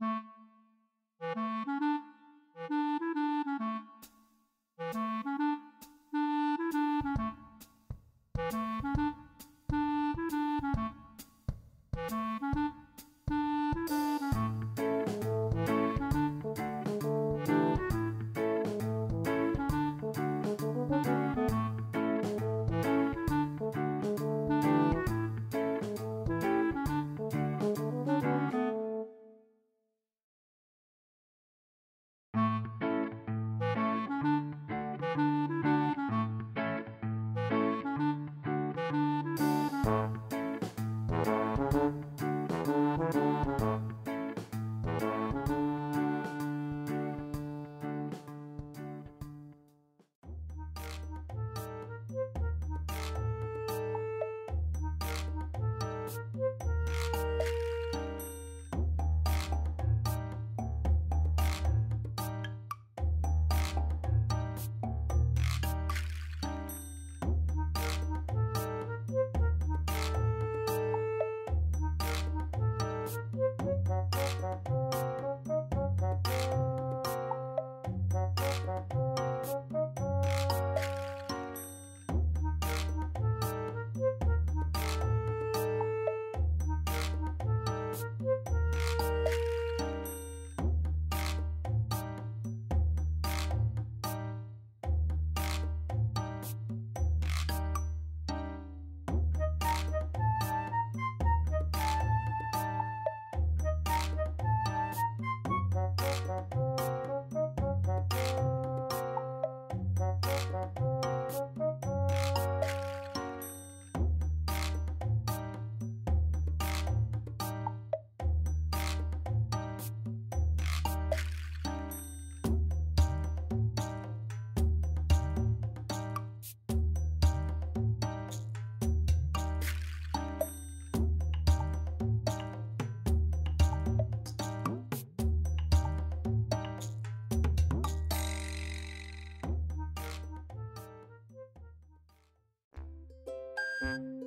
Thank Bye.